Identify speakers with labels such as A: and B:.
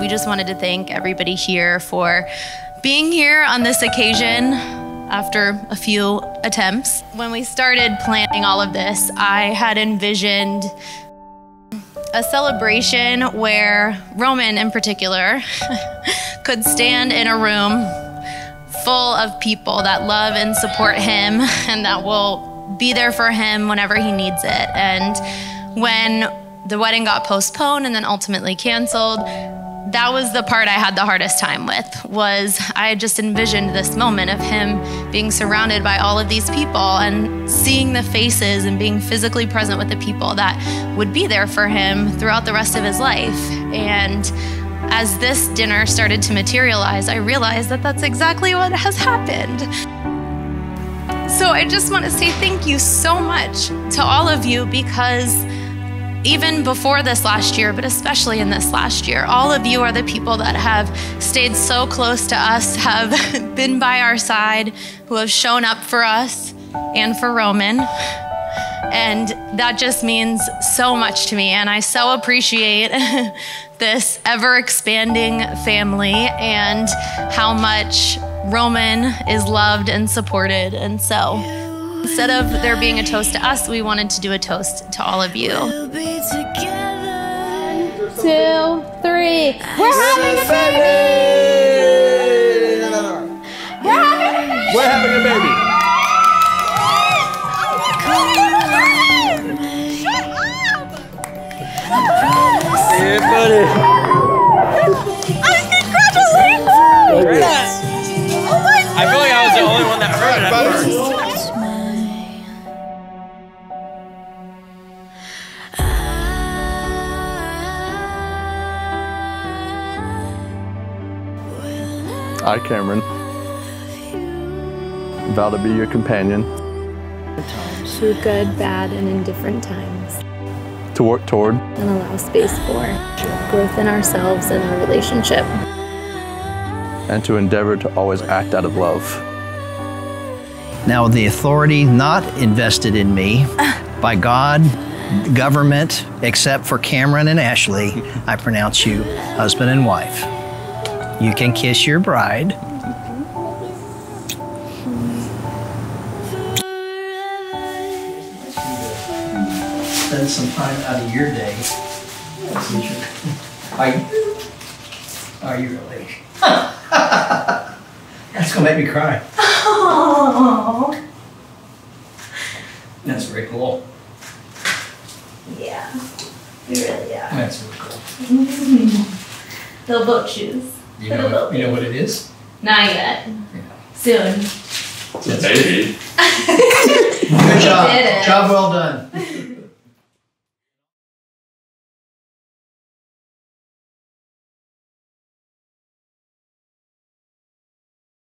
A: We just wanted to thank everybody here for being here on this occasion after a few attempts. When we started planning all of this, I had envisioned a celebration where Roman, in particular, could stand in a room full of people that love and support him and that will be there for him whenever he needs it. And when the wedding got postponed and then ultimately canceled, that was the part I had the hardest time with was I just envisioned this moment of him being surrounded by all of these people and seeing the faces and being physically present with the people that would be there for him throughout the rest of his life. And as this dinner started to materialize, I realized that that's exactly what has happened. So I just want to say thank you so much to all of you because even before this last year, but especially in this last year, all of you are the people that have stayed so close to us, have been by our side, who have shown up for us and for Roman. And that just means so much to me. And I so appreciate this ever expanding family and how much Roman is loved and supported. And so instead of there being a toast to us, we wanted to do a toast to all of you. One, two, three. We're having a baby! We're having a baby!
B: I,
C: Cameron, vow to be your companion,
D: through good, bad, and indifferent times,
C: to work toward
D: and allow space for growth in ourselves and our relationship.
C: and to endeavor to always act out of love.
E: Now, the authority not invested in me by God, government, except for Cameron and Ashley, I pronounce you husband and wife. You can kiss your bride. Spend some time out of your day. Are you, are you really? That's gonna make me cry. That's very cool.
A: Yeah, you really are.
E: That's really cool.
A: They'll both choose.
E: You know, you know what it is?
A: Not yet. Soon. Maybe.
E: Good job.
A: did.
E: Job well done.